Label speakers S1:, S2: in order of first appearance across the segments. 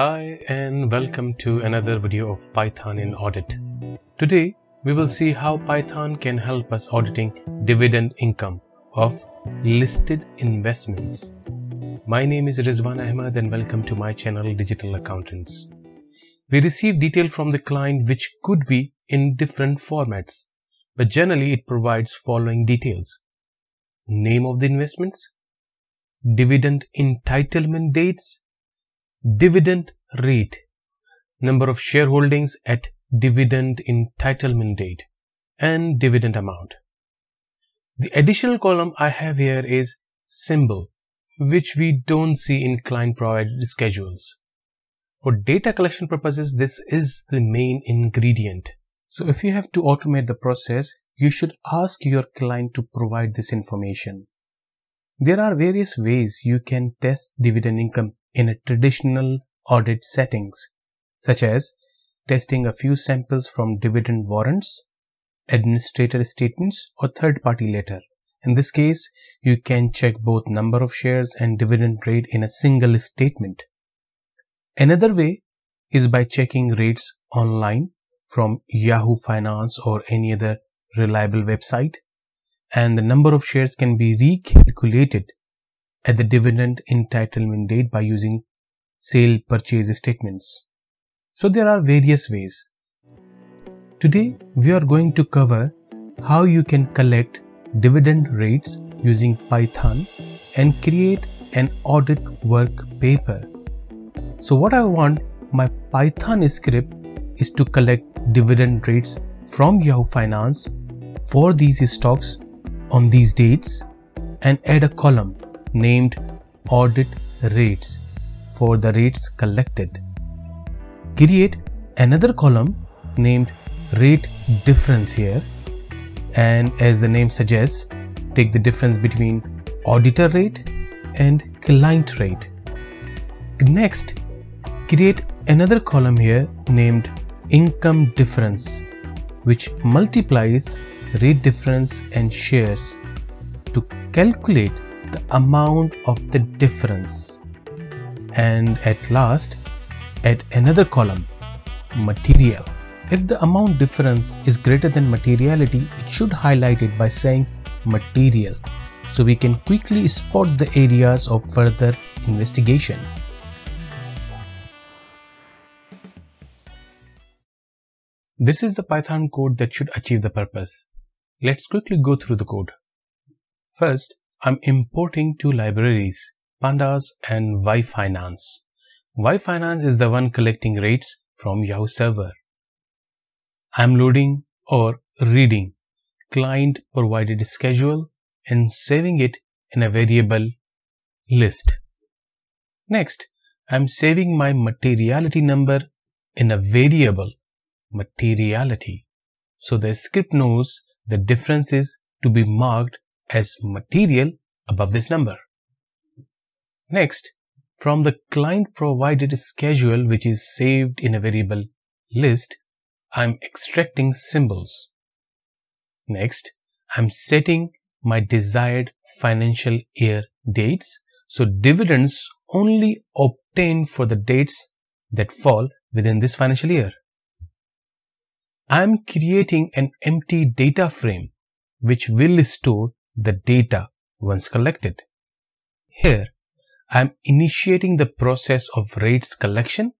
S1: Hi and welcome to another video of Python in Audit. Today we will see how Python can help us auditing dividend income of listed investments. My name is Rizwan Ahmed and welcome to my channel Digital Accountants. We receive detail from the client which could be in different formats, but generally it provides following details. Name of the investments, dividend entitlement dates, dividend rate, number of shareholdings at dividend entitlement date, and dividend amount. The additional column I have here is symbol, which we don't see in client provided schedules. For data collection purposes, this is the main ingredient. So if you have to automate the process, you should ask your client to provide this information. There are various ways you can test dividend income in a traditional audit settings, such as testing a few samples from dividend warrants, administrator statements, or third-party letter. In this case, you can check both number of shares and dividend rate in a single statement. Another way is by checking rates online from Yahoo Finance or any other reliable website and the number of shares can be recalculated at the dividend entitlement date by using sale purchase statements. So there are various ways. Today we are going to cover how you can collect dividend rates using Python and create an audit work paper. So what I want my Python script is to collect dividend rates from Yahoo Finance for these stocks on these dates and add a column named audit rates for the rates collected. Create another column named rate difference here and as the name suggests take the difference between auditor rate and client rate. Next create another column here named income difference which multiplies rate difference and shares to calculate the amount of the difference and at last add another column material if the amount difference is greater than materiality it should highlight it by saying material so we can quickly spot the areas of further investigation This is the Python code that should achieve the purpose. Let's quickly go through the code. First, I'm importing two libraries, Pandas and YFinance. YFinance is the one collecting rates from Yahoo server. I'm loading or reading client provided schedule and saving it in a variable list. Next, I'm saving my materiality number in a variable materiality. So the script knows the difference is to be marked as material above this number. Next, from the client provided schedule which is saved in a variable list, I'm extracting symbols. Next, I'm setting my desired financial year dates. So dividends only obtained for the dates that fall within this financial year. I'm creating an empty data frame which will store the data once collected. Here, I'm initiating the process of rates collection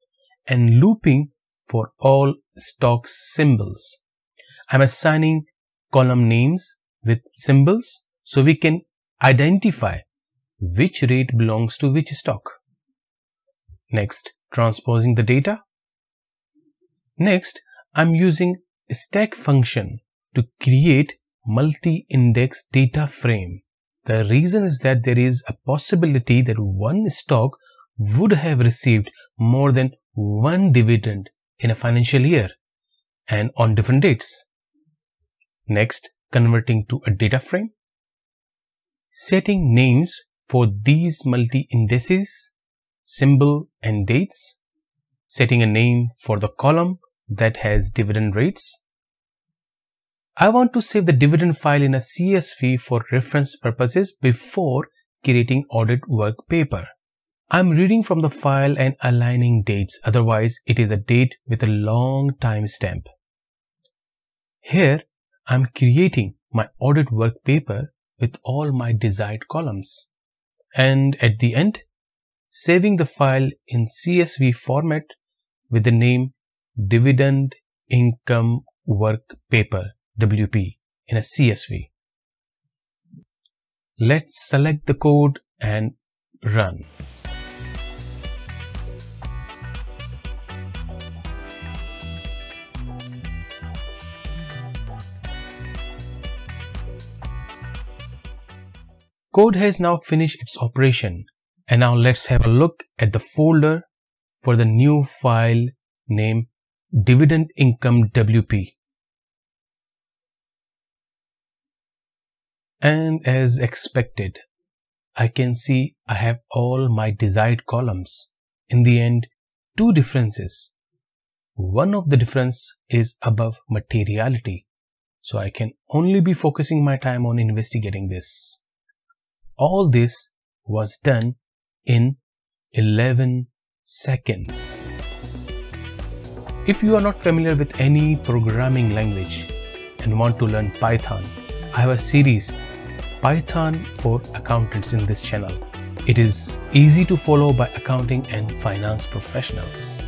S1: and looping for all stock symbols. I'm assigning column names with symbols so we can identify which rate belongs to which stock. Next, transposing the data. Next, I'm using stack function to create multi-index data frame. The reason is that there is a possibility that one stock would have received more than one dividend in a financial year and on different dates. Next, converting to a data frame. Setting names for these multi-indices, symbol and dates. Setting a name for the column that has dividend rates. I want to save the dividend file in a CSV for reference purposes before creating audit work paper. I'm reading from the file and aligning dates, otherwise it is a date with a long timestamp. Here, I'm creating my audit work paper with all my desired columns. And at the end, saving the file in CSV format with the name Dividend Income Work Paper WP in a CSV. Let's select the code and run. Code has now finished its operation and now let's have a look at the folder for the new file named dividend income WP. And as expected, I can see I have all my desired columns. In the end, two differences. One of the difference is above materiality. So I can only be focusing my time on investigating this. All this was done in 11 seconds. If you are not familiar with any programming language and want to learn Python, I have a series Python for accountants in this channel. It is easy to follow by accounting and finance professionals.